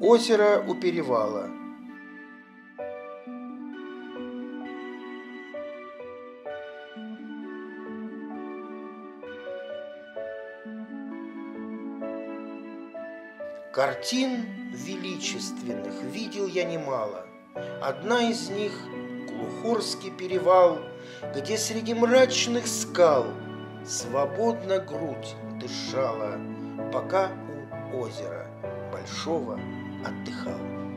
Озеро у перевала. Картин величественных видел я немало. Одна из них — Глухорский перевал, Где среди мрачных скал Свободно грудь дышала, Пока у озера большого отдыхал.